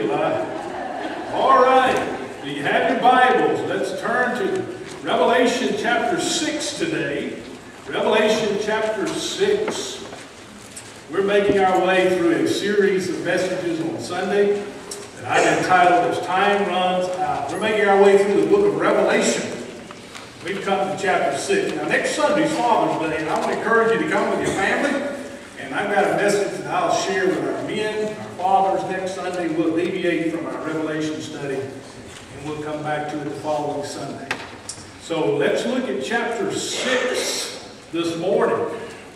all right. Do you have your Bibles? Let's turn to Revelation chapter 6 today. Revelation chapter 6. We're making our way through a series of messages on Sunday that I've entitled As Time Runs Out. We're making our way through the book of Revelation. We've come to chapter 6. Now, next Sunday's Father's Day, and I want to encourage you to come with your family. And I've got a message that I'll share with our men, our fathers next Sunday. We'll deviate from our Revelation study, and we'll come back to it the following Sunday. So let's look at chapter 6 this morning.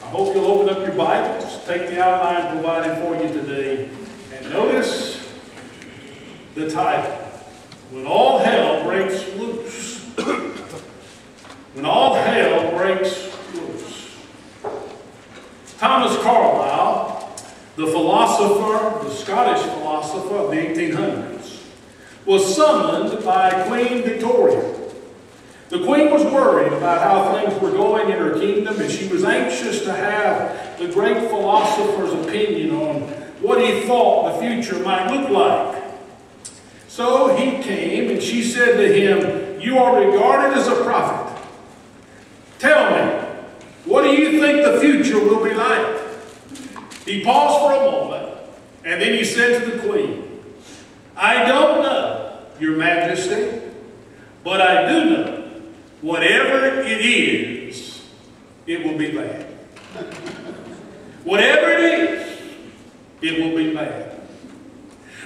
I hope you'll open up your Bibles, take the outline provided for you today, and notice the title. When all hell breaks loose. when all hell breaks loose. Thomas Carlyle, the philosopher, the Scottish philosopher of the 1800s, was summoned by Queen Victoria. The queen was worried about how things were going in her kingdom, and she was anxious to have the great philosopher's opinion on what he thought the future might look like. So he came, and she said to him, You are regarded as a prophet. Tell me, what do you think the future will be? He paused for a moment, and then he said to the queen, I don't know, your majesty, but I do know whatever it is, it will be bad. whatever it is, it will be bad.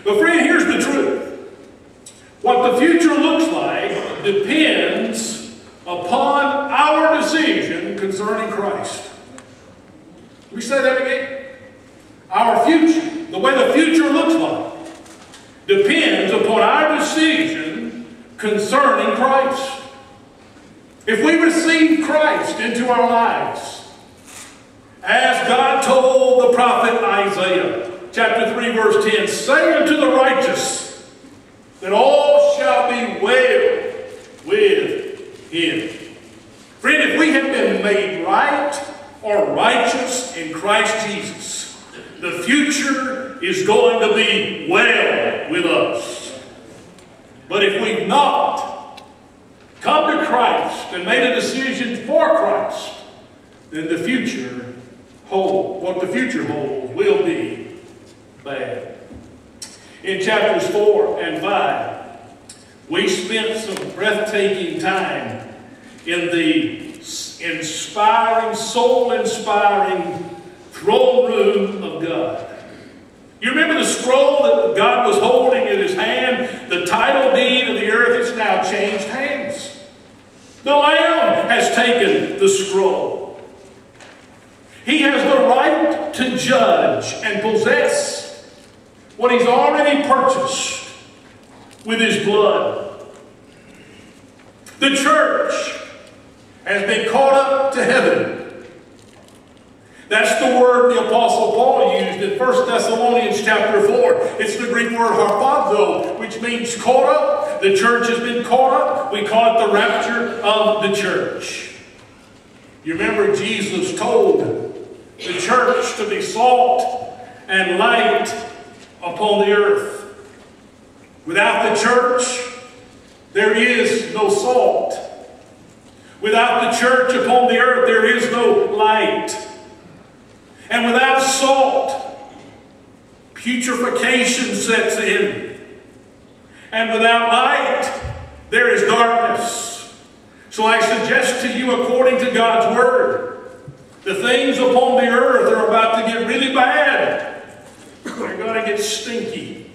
But friend, here's the truth. What the future looks like depends upon our decision concerning Christ. We say that again. Our future, the way the future looks like, depends upon our decision concerning Christ. If we receive Christ into our lives, as God told the prophet Isaiah, chapter 3, verse 10, say unto the righteous that all shall be well with him. Friend, if we have been made right or righteous in Christ Jesus, future is going to be well with us. But if we've not, come to Christ and made a decision for Christ, then the future hold what the future holds will be bad. In chapters 4 and 5, we spent some breathtaking time in the inspiring, soul-inspiring throne room of God. You remember the scroll that God was holding in his hand? The title deed of the earth has now changed hands. The Lamb has taken the scroll. He has the right to judge and possess what he's already purchased with his blood. The church has been caught up to heaven that's the word the Apostle Paul used in 1 Thessalonians chapter 4. It's the Greek word harpazo, which means caught up. The church has been caught up. We call it the rapture of the church. You remember Jesus told the church to be salt and light upon the earth. Without the church, there is no salt. Without the church upon the earth, there is no light. And without salt, putrefaction sets in. And without light, there is darkness. So I suggest to you, according to God's Word, the things upon the earth are about to get really bad. They're going to get stinky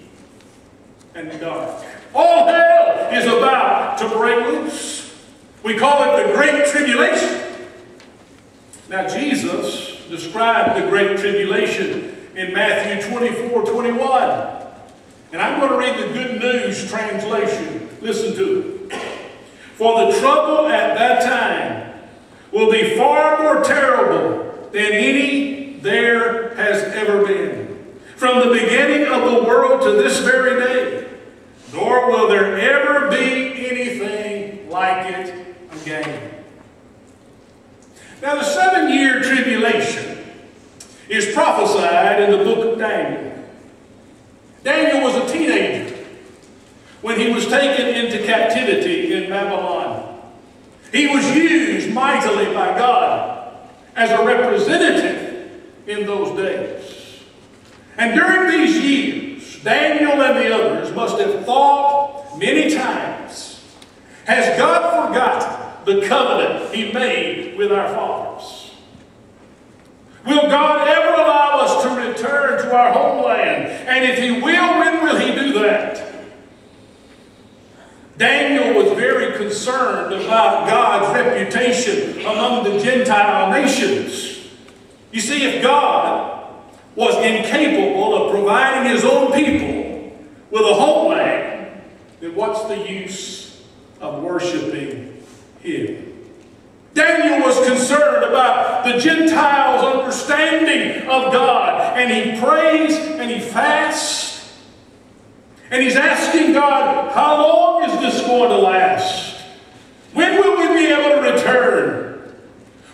and dark. All hell is about to break loose. We call it the Great Tribulation. Now, Jesus described the Great Tribulation in Matthew 24, 21. And I'm going to read the Good News translation. Listen to it. For the trouble at that time will be far more terrible than any there has ever been. From the beginning of the world to this very day, nor will there ever be anything like it again. Now, the seven year tribulation is prophesied in the book of Daniel. Daniel was a teenager when he was taken into captivity in Babylon. He was used mightily by God as a representative in those days. And during these years, Daniel and the others must have thought many times, has God forgotten the covenant he made with our fathers? Will God ever allow us to return to our homeland? And if he will, when will he do that? Daniel was very concerned about God's reputation among the Gentile nations. You see, if God was incapable of providing his own people with a homeland, then what's the use of worshiping him? Daniel was concerned about the Gentiles' understanding of God, and he prays and he fasts and he's asking God, how long is this going to last? When will we be able to return?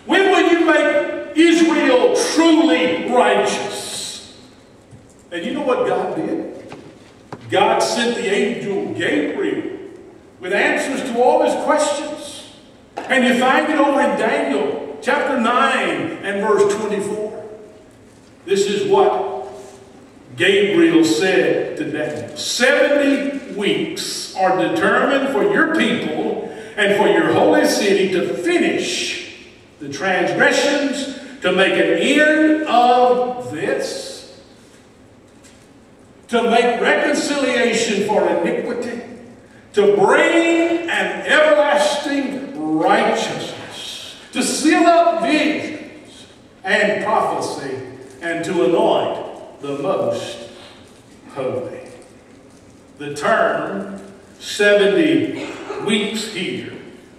When will you make Israel truly righteous? And you know what God did? God sent the angel Gabriel with answers to all his questions. And you find it over in Daniel chapter 9 and verse 24. This is what Gabriel said to Daniel, 70 weeks are determined for your people and for your holy city to finish the transgressions, to make an end of this, to make reconciliation for iniquity, to bring an everlasting righteousness, to seal up visions and prophecy, and to anoint the most holy. The term 70 weeks here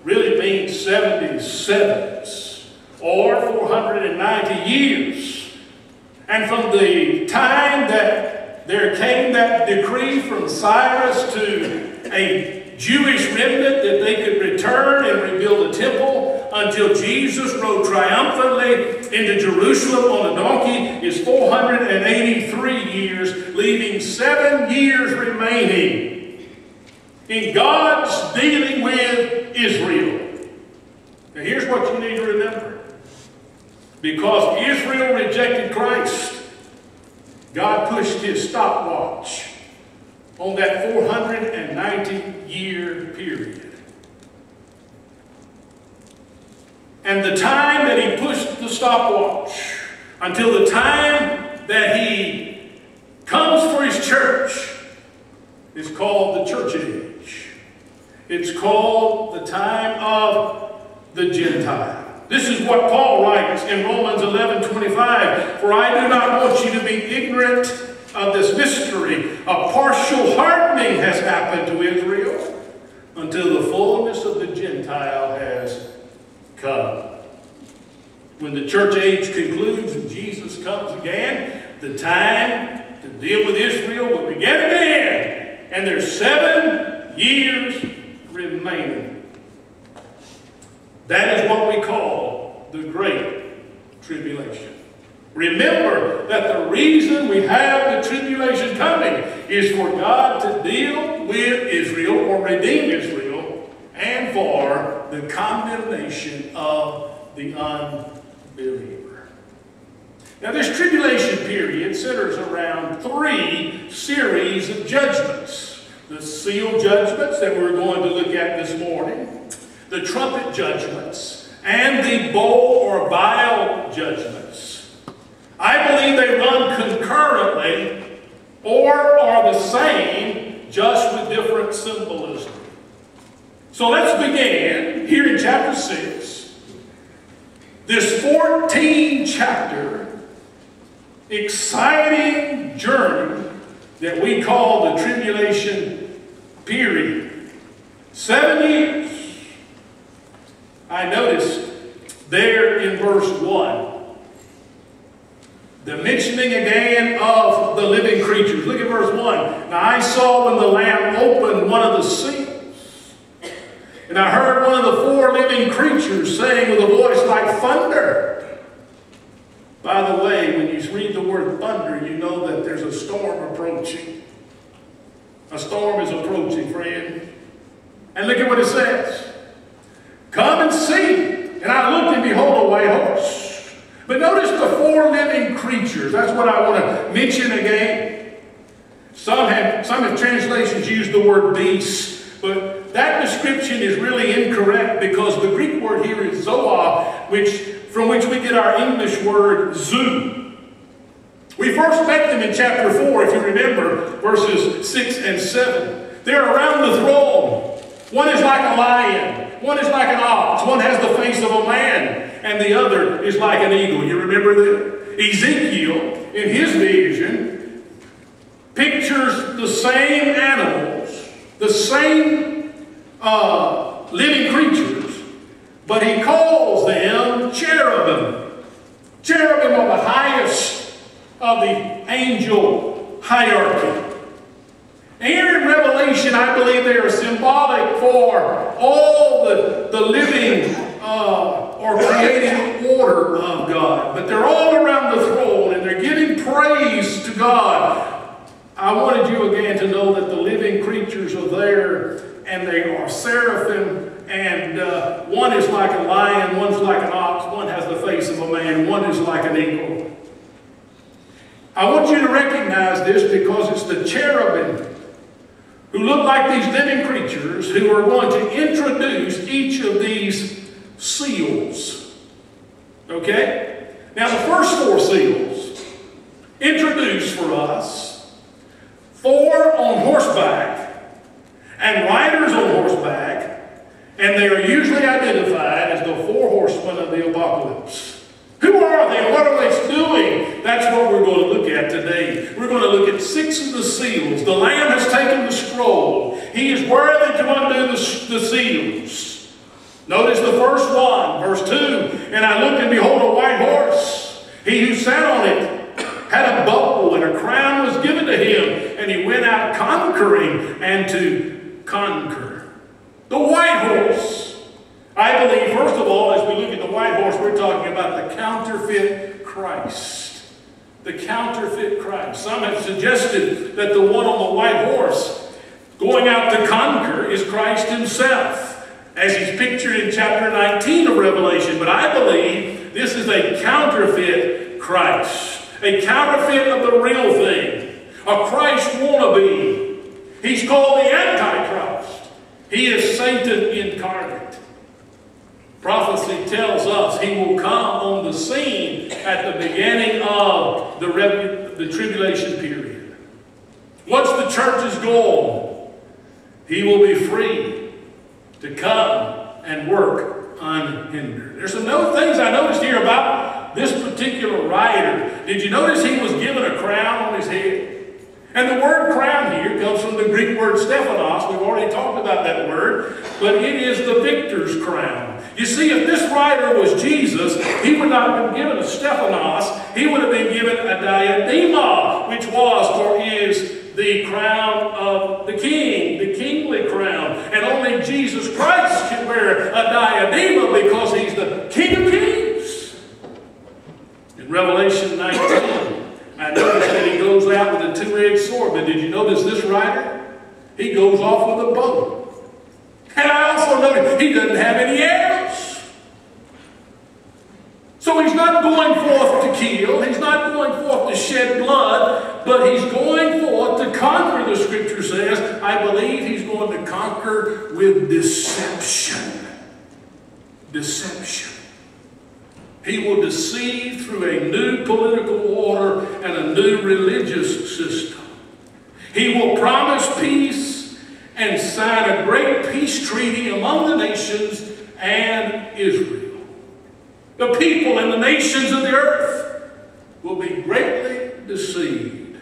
really means 70 sevens or 490 years. And from the time that there came that decree from Cyrus to a Jewish remnant that they could return and rebuild the temple, until Jesus rode triumphantly into Jerusalem on a donkey is 483 years, leaving seven years remaining in God's dealing with Israel. Now here's what you need to remember. Because Israel rejected Christ, God pushed his stopwatch on that 490 year period. And the time that he pushed the stopwatch until the time that he comes for his church is called the church age. It's called the time of the Gentile. This is what Paul writes in Romans 11, 25. For I do not want you to be ignorant of this mystery. A partial hardening has happened to Israel until the fullness of the Gentile has come. When the church age concludes and Jesus comes again, the time to deal with Israel will begin again. And there's seven years remaining. That is what we call the Great Tribulation. Remember that the reason we have tribulation coming is for God to deal with Israel or redeem Israel and for the condemnation of the unbeliever. Now, this tribulation period centers around three series of judgments. The seal judgments that we're going to look at this morning, the trumpet judgments, and the bowl or vial judgments. I believe they run concurrently or are the same, just with different symbolism. So let's begin here in chapter 6. This 14 chapter exciting journey that we call the tribulation period. Seven years. I noticed there in verse 1 the mentioning again of the living creatures. Look at verse 1. Now I saw when the Lamb opened one of the seals and I heard one of the four living creatures saying with a voice like thunder. By the way, when you read the word thunder, you know that there's a storm approaching. A storm is approaching, friend. And look at what it says. Come and see. And I looked and behold a white horse. But notice the four living creatures. That's what I want to mention again. Some have, some have translations use the word beast, but that description is really incorrect because the Greek word here is zoa, which, from which we get our English word zoo. We first met them in chapter 4, if you remember, verses 6 and 7. They're around the throne. One is like a lion. One is like an ox. One has the face of a man. And the other is like an eagle. You remember that? Ezekiel, in his vision, pictures the same animals, the same uh, living creatures, but he calls them cherubim. Cherubim are the highest of the angel hierarchy. Here in Revelation, I believe they are symbolic for all the, the living uh, or creating order of God. But they're all around the throne and they're giving praise to God. I wanted you again to know that the living creatures are there and they are seraphim and uh, one is like a lion, one's like an ox, one has the face of a man, one is like an eagle. I want you to recognize this because it's the cherubim who look like these living creatures who are going to introduce each of these seals. Okay? Now, the first four seals introduce for us four on horseback and riders on horseback, and they are usually identified as the four horsemen of the apocalypse. Who are they? What are they doing? That's what we're going to look at today. We're going to look at six of the seals. The Lamb has taken the scroll. He is worthy to undo the, the seals. Notice the first one, verse 2. And I looked and behold a white horse. He who sat on it had a bowl and a crown was given to him. And he went out conquering and to conquer. The white horse. I believe, first of all, as we look at the white horse, we're talking about the counterfeit Christ. The counterfeit Christ. Some have suggested that the one on the white horse going out to conquer is Christ himself, as he's pictured in chapter 19 of Revelation. But I believe this is a counterfeit Christ, a counterfeit of the real thing, a Christ wannabe. He's called the Antichrist. He is Satan incarnate. Prophecy tells us he will come on the scene at the beginning of the, the tribulation period. What's the church's goal? He will be free to come and work unhindered. There's some other things I noticed here about this particular rider. Did you notice he was given a crown on his head? And the word crown here comes from the Greek word stephanos. We've already talked about that word. But it is the victor's crown. You see, if this rider was Jesus, he would not have been given a stephanos. He would have been given a diadema, which was or is the crown of the king, the kingly crown. And only Jesus Christ can wear a diadema because he's the King of Kings. In Revelation 19, I noticed that he goes out with a two-edged sword, but did you notice this rider? He goes off with a bow. And I also noticed he doesn't have any arrows. So he's not going forth to kill. He's not going forth to shed blood, but he's going forth to conquer, the scripture says. I believe he's going to conquer with deception. Deception. He will deceive through a new political order and a new religious system. He will promise peace and sign a great peace treaty among the nations and Israel. The people and the nations of the earth will be greatly deceived,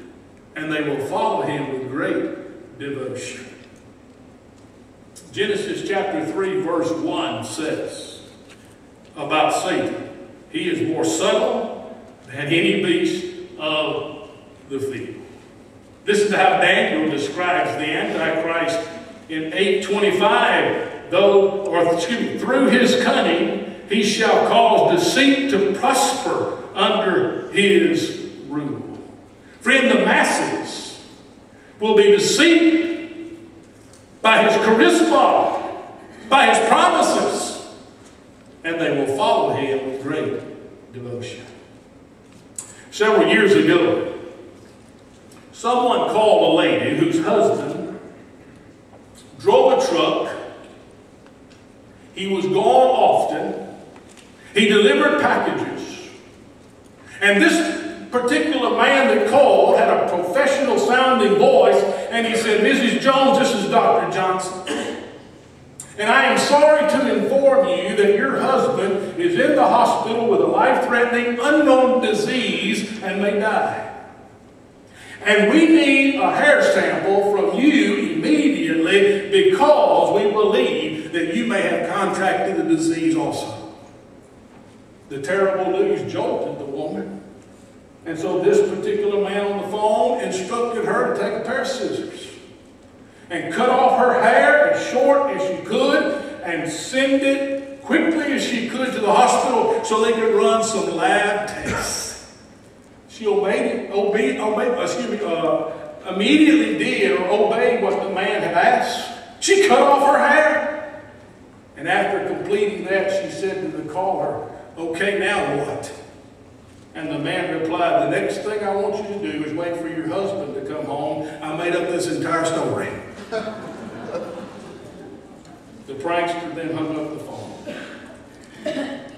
and they will follow him with great devotion. Genesis chapter 3, verse 1 says about Satan. He is more subtle than any beast of the field. This is how Daniel describes the Antichrist in 825. Though, or excuse me, through his cunning, he shall cause deceit to prosper under his rule. Friend, the masses will be deceived by his charisma by his promises, and they will follow him with great devotion. Several years ago, someone called a lady whose husband drove a truck. He was gone often. He delivered packages. And this particular man that called had a professional sounding voice, and he said, Mrs. Jones, this is Dr. Johnson. And I am sorry to inform you that your husband is in the hospital with a life-threatening unknown disease and may die. And we need a hair sample from you immediately because we believe that you may have contracted the disease also. The terrible news jolted the woman. And so this particular man on the phone instructed her to take a pair of scissors and cut off her hair as short as she could and send it quickly as she could to the hospital so they could run some lab tests. She obeyed, obeyed, obeyed excuse me, uh, immediately did or obeyed what the man had asked. She cut off her hair. And after completing that, she said to the caller, okay, now what? And the man replied, the next thing I want you to do is wait for your husband to come home. I made up this entire story. the prankster then hung up the phone.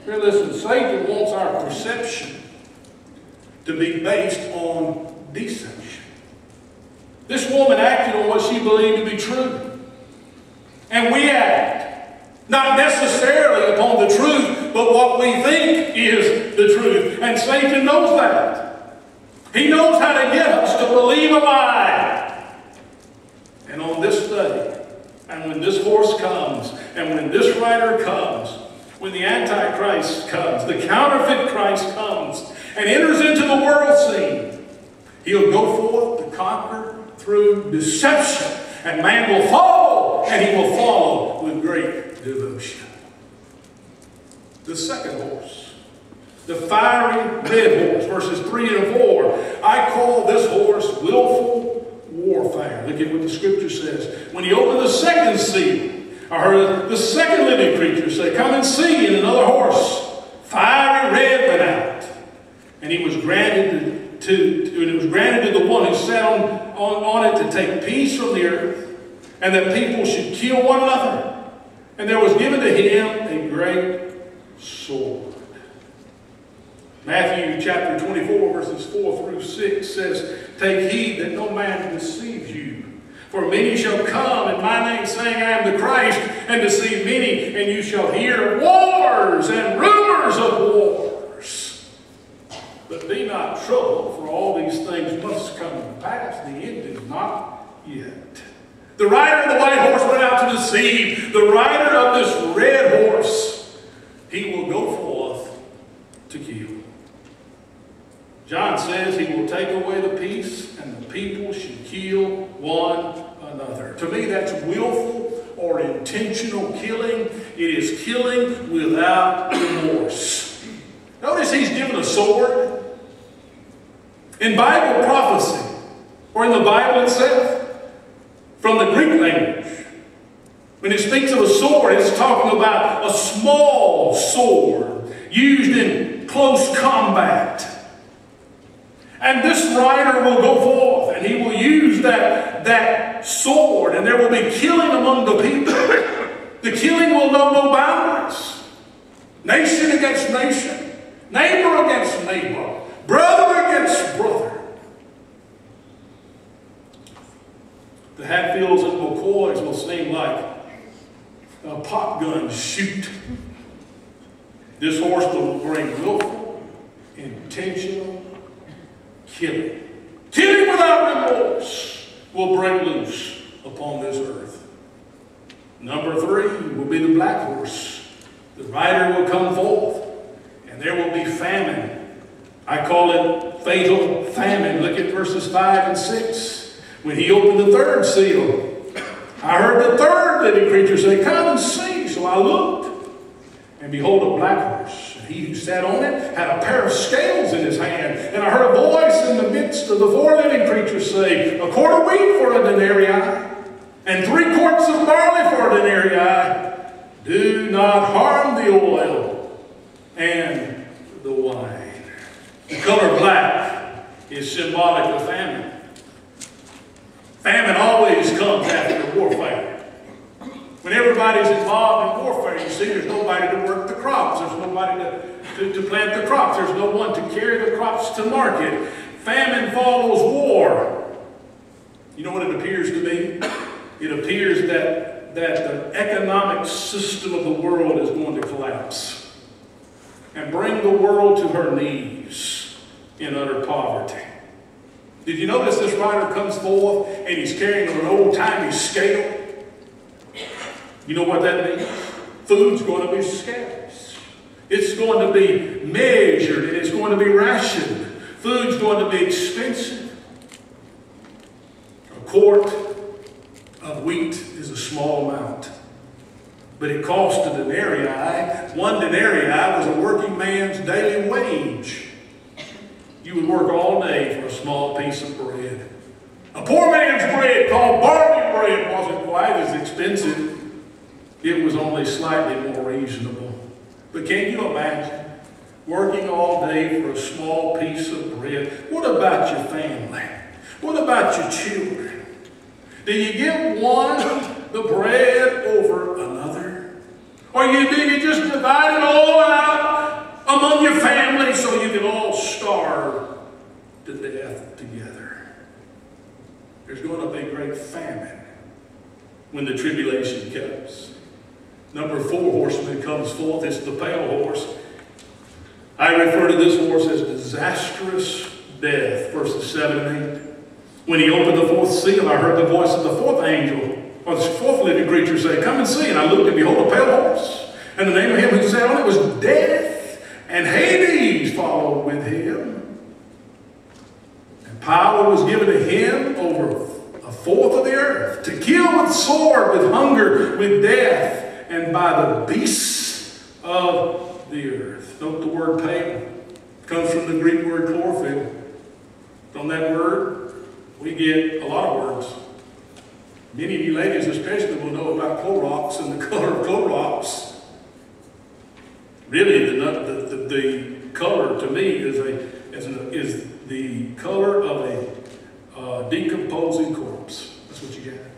Here, listen, Satan wants our perception to be based on deception. This woman acted on what she believed to be true. And we act not necessarily upon the truth, but what we think is the truth. And Satan knows that. He knows how to get us to believe a lie. And on this day, and when this horse comes, and when this rider comes, when the Antichrist comes, the counterfeit Christ comes, and enters into the world scene, he'll go forth to conquer through deception. And man will follow, and he will follow with great devotion. The second horse, the fiery red horse, verses 3 and 4. I call this horse willful warfare. Look at what the scripture says. When he opened the second seal, I heard the second living creature say, Come and see, and another horse, fiery red went out. And he was granted to, to, it was granted to the one who sat on, on, on it to take peace from the earth, and that people should kill one another. And there was given to him a great sword. Matthew chapter 24, verses 4 through 6 says, Take heed that no man deceives you. For many shall come in my name, saying, I am the Christ, and deceive many, and you shall hear wars and rumors of wars. But be not troubled, for all these things must come to pass. The end is not yet. The rider of the white horse went out to deceive. The rider of this red horse, he will go forth to kill. John says he will take away the peace, and the people should kill one another. To me, that's willful or intentional killing. It is killing without remorse. Notice he's given a sword. In Bible prophecy, or in the Bible itself, from the Greek language. When it speaks of a sword, it's talking about a small sword used in close combat. And this rider will go forth and he will use that, that sword and there will be killing among the people. the killing will know no bounds. Nation against nation. Neighbor against neighbor. Brother against brother. The Hatfields and McCoys will seem like a pop gun shoot. This horse will bring willful, intentional killing. Killing without remorse will break loose upon this earth. Number three will be the black horse. The rider will come forth, and there will be famine. I call it fatal famine. Look at verses 5 and 6. When he opened the third seal, I heard the third living creature say, Come and see. So I looked, and behold, a black horse. He who sat on it had a pair of scales in his hand. And I heard a voice in the midst of the four living creatures say, A quart of wheat for a denarii, and three quarts of barley for a denarii, Do not harm the oil and the wine. The color black is symbolic of famine. Famine always comes after warfare. When everybody's involved in warfare, you see, there's nobody to work the crops. There's nobody to, to, to plant the crops. There's no one to carry the crops to market. Famine follows war. You know what it appears to me? It appears that, that the economic system of the world is going to collapse and bring the world to her knees in utter poverty. Did you notice this writer comes forth and he's carrying an old-timey scale? You know what that means? Food's going to be scarce. It's going to be measured and it's going to be rationed. Food's going to be expensive. A quart of wheat is a small amount. But it cost a denarii. One denarii was a working man's daily wage. You would work all day for a small piece of bread. A poor man's bread, called barley bread, wasn't quite as expensive it was only slightly more reasonable. But can you imagine working all day for a small piece of bread? What about your family? What about your children? Do you give one the bread over another? Or you, do you just divide it all out among your family so you can all starve to death together? There's going to be great famine when the tribulation comes. Number four horseman comes forth. It's the pale horse. I refer to this horse as disastrous death, verses 7 and 8. When he opened the fourth seal, I heard the voice of the fourth angel, or the fourth living creature say, Come and see. And I looked and behold a pale horse. And the name of him who sat on it was Death, and Hades followed with him. And power was given to him over a fourth of the earth, to kill with sword, with hunger, with death and by the beasts of the earth. Note the word pale. Comes from the Greek word chlorophyll. From that word, we get a lot of words. Many of you ladies especially will know about Clorox and the color of Clorox. Really, the, the, the, the color to me is, a, is, a, is the color of a uh, decomposing corpse. That's what you get.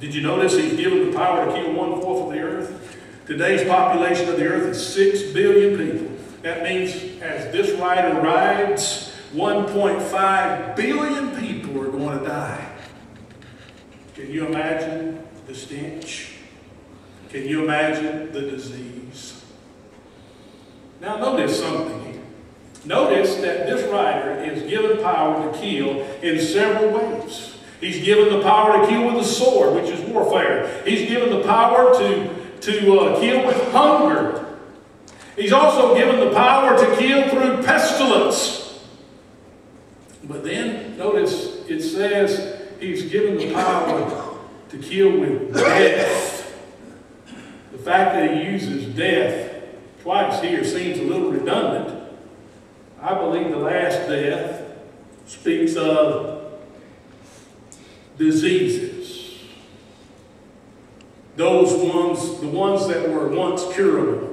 Did you notice he's given the power to kill one fourth of the earth? Today's population of the earth is 6 billion people. That means as this rider rides, 1.5 billion people are going to die. Can you imagine the stench? Can you imagine the disease? Now notice something here. Notice that this rider is given power to kill in several ways. He's given the power to kill with the sword, which is warfare. He's given the power to, to uh, kill with hunger. He's also given the power to kill through pestilence. But then, notice, it says he's given the power to kill with death. The fact that he uses death twice here seems a little redundant. I believe the last death speaks of diseases. Those ones, the ones that were once curable,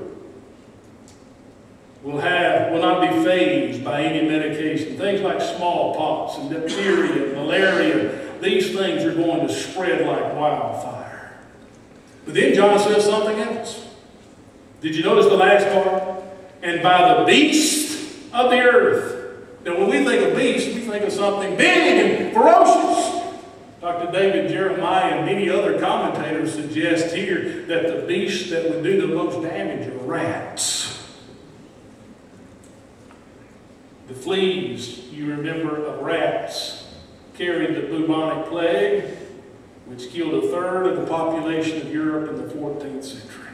will have will not be phased by any medication. Things like smallpox and diphtheria, malaria, these things are going to spread like wildfire. But then John says something else. Did you notice the last part? And by the beast of the earth. Now when we think of beast, we think of something big and ferocious. Dr. David Jeremiah and many other commentators suggest here that the beasts that would do the most damage are rats. The fleas, you remember, of rats carried the bubonic plague, which killed a third of the population of Europe in the 14th century.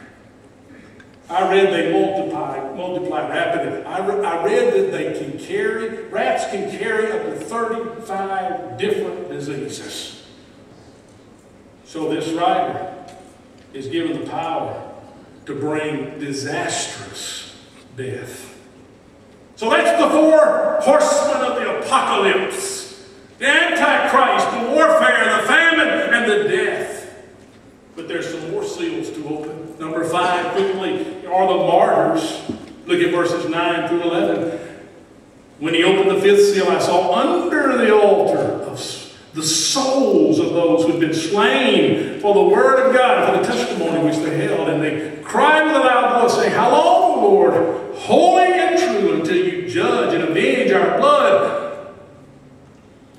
I read they multiply, multiply rapidly. I, re I read that they can carry, rats can carry up to 35 different diseases. So this writer is given the power to bring disastrous death. So that's the four horsemen of the apocalypse. The Antichrist, the warfare, the famine, and the death. But there's some more seals to open. Number five, quickly, are the martyrs. Look at verses 9 through 11. When he opened the fifth seal, I saw under the altar the souls of those who'd been slain for the word of God, for the testimony which they held. And they cried with a loud voice, saying, How long, Lord, holy and true, until you judge and avenge our blood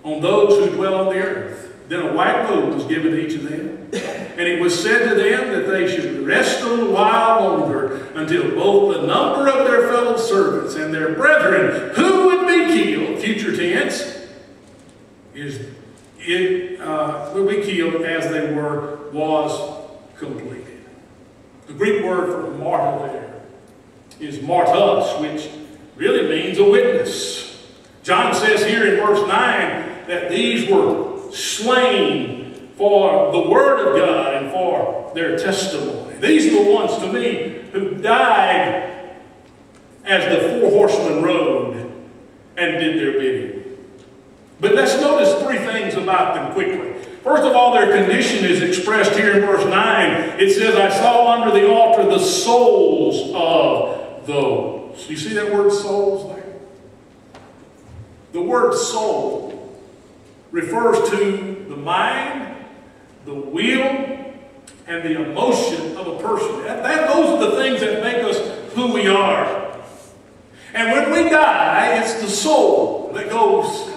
on those who dwell on the earth? Then a white robe was given to each of them. And it was said to them that they should rest a little while longer until both the number of their fellow servants and their brethren who would be killed, future tense, is it uh, will be killed as they were, was completed. The Greek word for martyr there is martus, which really means a witness. John says here in verse 9 that these were slain for the Word of God and for their testimony. These are the ones to me who died as the four horsemen rode and did their bidding. But let's notice three things about them quickly. First of all, their condition is expressed here in verse 9. It says, I saw under the altar the souls of those. You see that word souls there? The word soul refers to the mind, the will, and the emotion of a person. That, that, those are the things that make us who we are. And when we die, it's the soul that goes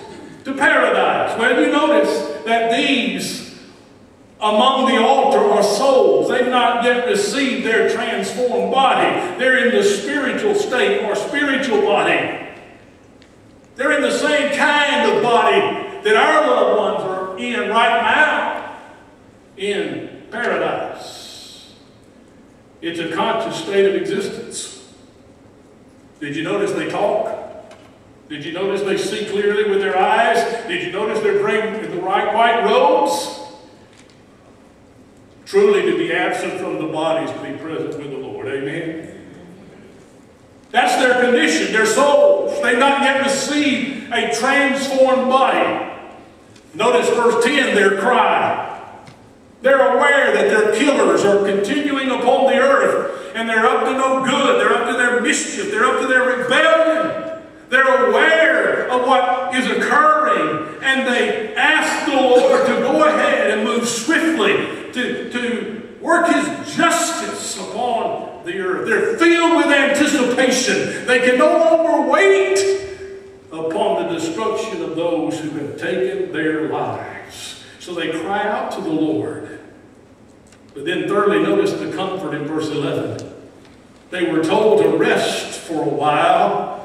to paradise. Well, you notice that these among the altar are souls. They've not yet received their transformed body. They're in the spiritual state or spiritual body. They're in the same kind of body that our loved ones are in right now in paradise. It's a conscious state of existence. Did you notice they talk? Did you notice they see clearly with their eyes? Did you notice they're draped the right white robes? Truly to be absent from the bodies to be present with the Lord. Amen. That's their condition, their souls. They've not yet received a transformed body. Notice verse 10, their cry. They're aware that their killers are continuing upon the earth and they're up to no good. They're up to their mischief. They're up to their rebellion. They're aware of what is occurring, and they ask the Lord to go ahead and move swiftly to, to work His justice upon the earth. They're filled with anticipation. They can no longer wait upon the destruction of those who have taken their lives. So they cry out to the Lord. But then, thirdly, notice the comfort in verse 11. They were told to rest for a while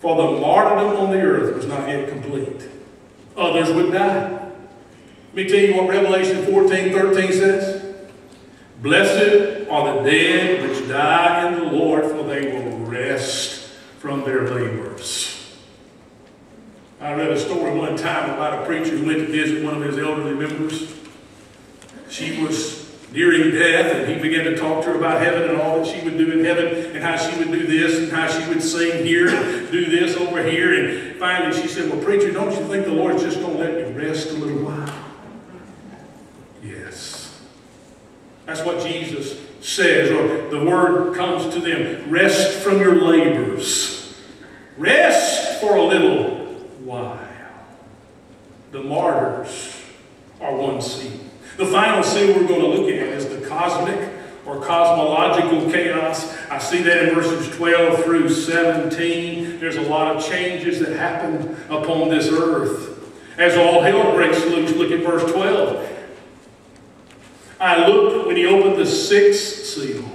for the martyrdom on the earth was not yet complete. Others would die. Let me tell you what Revelation 14, 13 says. Blessed are the dead which die in the Lord, for they will rest from their labors. I read a story one time about a preacher who went to visit one of his elderly members. She was nearing death, and he began to talk to her about heaven and all that she would do in heaven, and how she would do this, and how she would sing here, and do this over here. And finally she said, Well, preacher, don't you think the Lord's just going to let me rest a little while? Yes. That's what Jesus says, or the word comes to them rest from your labors, rest for a little while. The martyrs are one seat. The final scene we're going to look at is the cosmic or cosmological chaos. I see that in verses 12 through 17. There's a lot of changes that happen upon this earth. As all hell breaks loose, look at verse 12. I looked when he opened the sixth seal,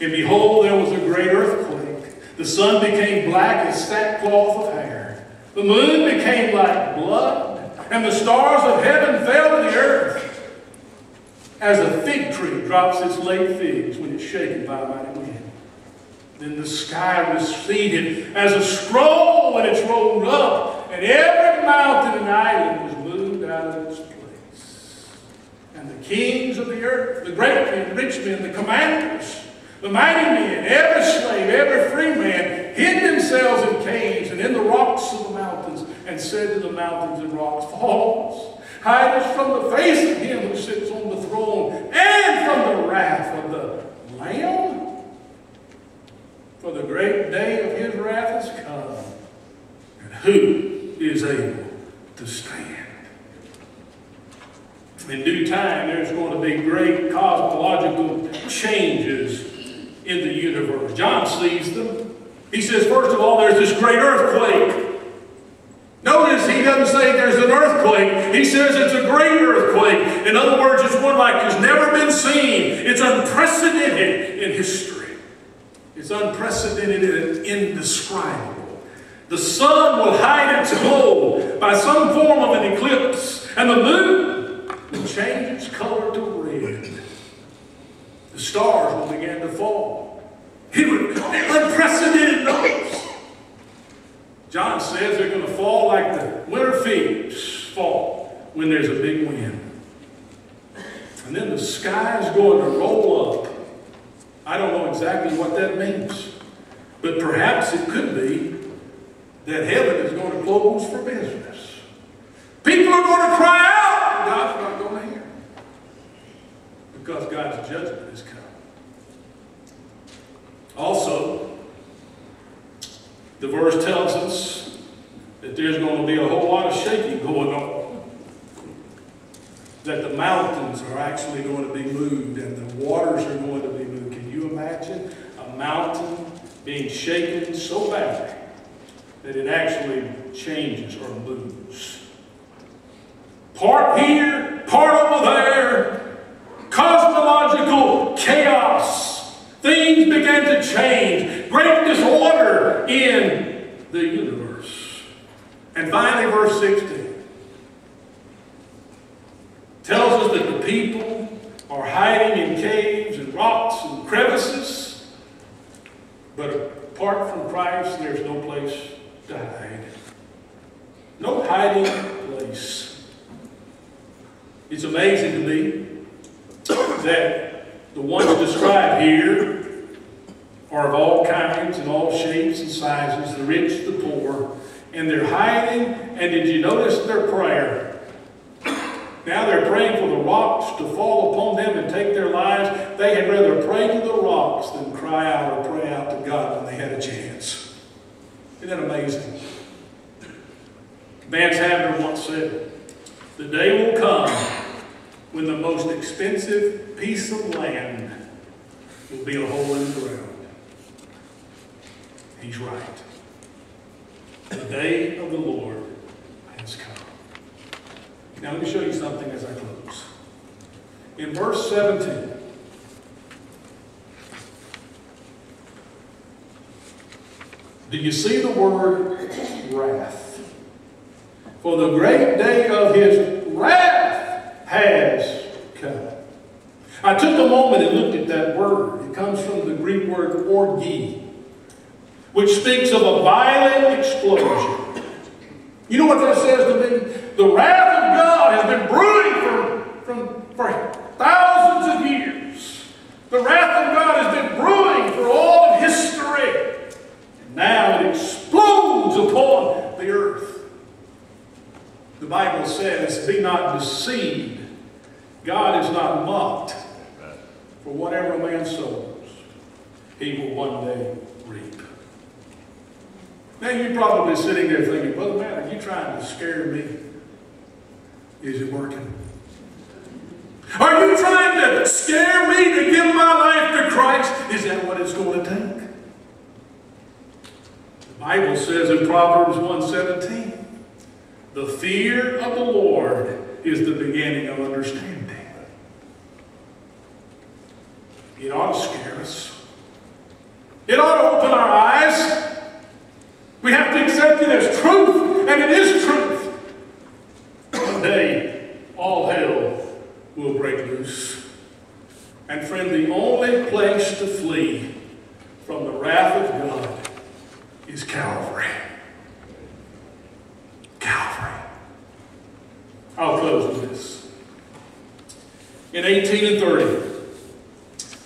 and behold, there was a great earthquake. The sun became black as sackcloth of hair. The moon became like blood, and the stars of heaven fell to the earth as a fig tree drops its late figs when it's shaken by a mighty wind. Then the sky receded as a scroll when it's rolled up, and every mountain and island was moved out of its place. And the kings of the earth, the great men, rich men, the commanders, the mighty men, every slave, every free man, hid themselves in caves and in the rocks of the mountains, and said to the mountains and rocks, Falls, hide us from the face of him who sits on the throne and from the wrath of the Lamb. For the great day of his wrath has come. And who is able to stand? In due time, there's going to be great cosmological changes in the universe. John sees them. He says, first of all, there's this great earthquake. Notice he doesn't say there's an earthquake. He says it's a great earthquake. In other words, it's one like has never been seen. It's unprecedented in history. It's unprecedented and indescribable. The sun will hide its glow by some form of an eclipse, and the moon will change its color to red. The stars will begin to fall. It would, unprecedented numbers. John says they're going to fall like the winter figs fall when there's a big wind. And then the sky is going to roll up. I don't know exactly what that means. But perhaps it could be that heaven is going to close for business. People are going to cry out, God's not going to hear. Because God's judgment is coming. Also, the verse tells us that there's going to be a whole lot of shaking going on. That the mountains are actually going to be moved and the waters are going to be moved. Can you imagine a mountain being shaken so badly that it actually changes or moves? Part here, part over there, cosmological chaos. Things began to change. Great disorder in the universe. And finally, verse 16 tells us that the people are hiding in caves and rocks and crevices. But apart from Christ, there's no place to hide. No hiding place. It's amazing to me that the ones described here are of all kinds and all shapes and sizes, the rich, the poor, and they're hiding. And did you notice their prayer? Now they're praying for the rocks to fall upon them and take their lives. They had rather pray to the rocks than cry out or pray out to God when they had a chance. Isn't that amazing? Vance Havner once said, The day will come when the most expensive piece of land will be a hole in the ground. He's right. The day of the Lord has come. Now, let me show you something as I close. In verse 17, do you see the word wrath? For the great day of his wrath has come. I took a moment and looked at that word. It comes from the Greek word orgi, which speaks of a violent explosion. You know what that says to me? The wrath of God has been brewing for, from, for thousands of years. The wrath of God has been brewing for all of history. And now it explodes upon the earth. The Bible says, Be not deceived. God is not mocked. For whatever a man sows, he will one day reap. Now you're probably sitting there thinking, Brother man, are you trying to scare me? Is it working? Are you trying to scare me to give my life to Christ? Is that what it's going to take? The Bible says in Proverbs 1:17, the fear of the Lord is the beginning of understanding. It ought to scare us. It ought to open our eyes. We have to accept it as truth, and it is truth. One day, all hell will break loose. And friend, the only place to flee from the wrath of God is Calvary. Calvary. I'll close with this. In 1830,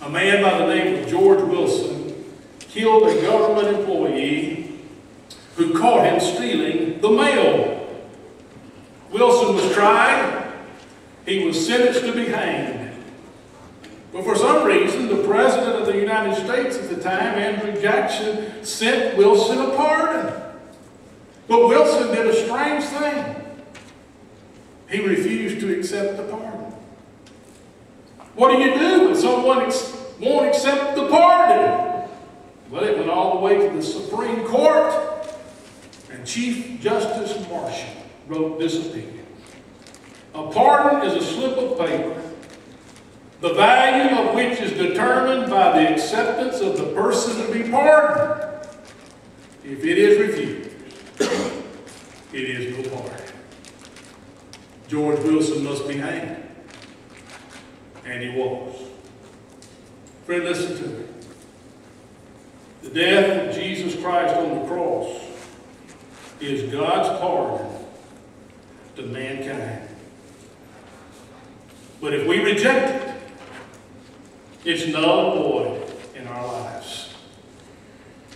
a man by the name of George Wilson killed a government employee who caught him stealing the mail. Wilson was tried. He was sentenced to be hanged. But for some reason, the President of the United States at the time, Andrew Jackson, sent Wilson a pardon. But Wilson did a strange thing. He refused to accept the pardon. What do you do when someone won't accept the pardon? Well, it went all the way to the Supreme Court, and Chief Justice Marshall wrote this opinion. A pardon is a slip of paper, the value of which is determined by the acceptance of the person to be pardoned. If it is refused, it is no pardon. George Wilson must be hanged. And he was. Friend, listen to me. The death of Jesus Christ on the cross is God's pardon to mankind. But if we reject it, it's null and void in our lives.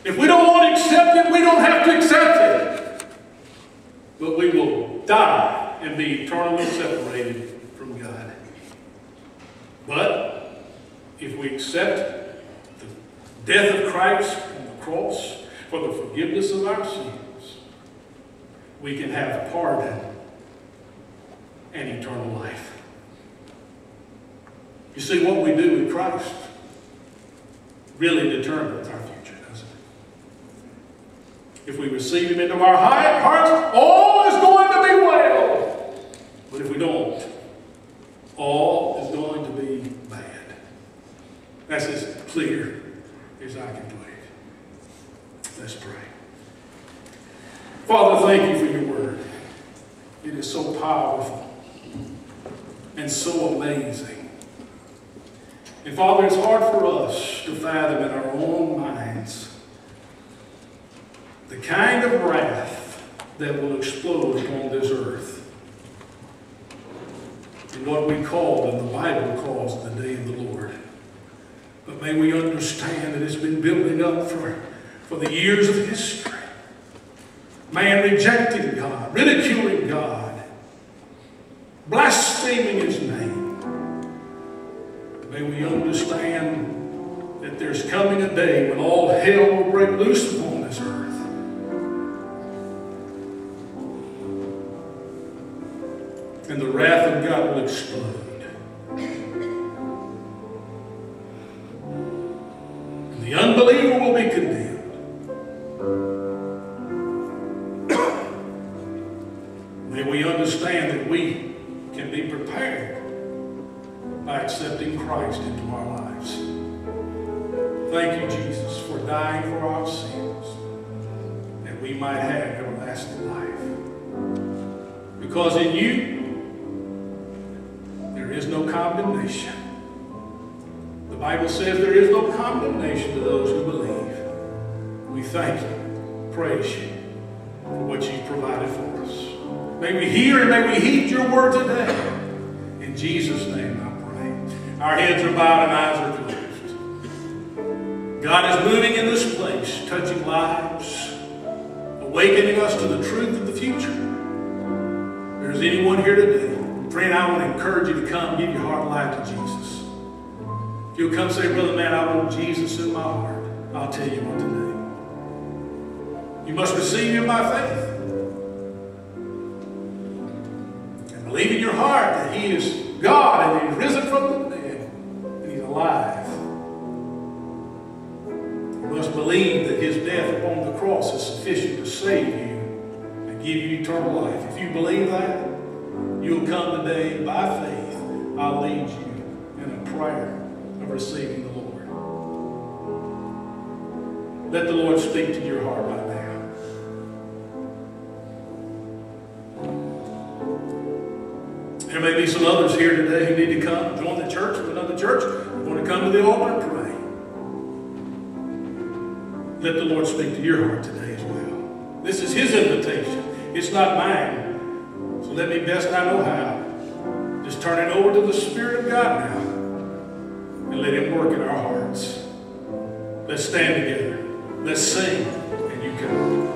If we don't want to accept it, we don't have to accept it. But we will die and be eternally separated from God. But if we accept the death of Christ on the cross for the forgiveness of our sins, we can have pardon and eternal life. You see, what we do with Christ really determines our future, doesn't it? If we receive Him into our hearts, all is going to be well. But if we don't, all is going to be. That's as clear as I can play it. Let's pray. Father, thank you for your word. It is so powerful and so amazing. And Father, it's hard for us to fathom in our own minds the kind of wrath that will explode upon this earth. And what we call, and the Bible calls, the day of the Lord. But may we understand that it's been building up for, for the years of history. Man rejecting God, ridiculing God, blaspheming His name. May we understand that there's coming a day when all hell will break loose upon this earth. And the wrath of God will explode. Here today, friend, I want to encourage you to come give your heart and life to Jesus. If you'll come say, Brother Man, I want Jesus in my heart, I'll tell you what to do. You must receive him by faith. And believe in your heart that he is God and he's risen from the dead and he's alive. You must believe that his death upon the cross is sufficient to save you and give you eternal life. If you believe that, you'll come today by faith. I'll lead you in a prayer of receiving the Lord. Let the Lord speak to your heart right now. There may be some others here today who need to come, join the church, another church, want to come to the altar and pray. Let the Lord speak to your heart today as well. This is His invitation. It's not mine. Let me best I know how. Just turn it over to the Spirit of God now. And let Him work in our hearts. Let's stand together. Let's sing. And you come.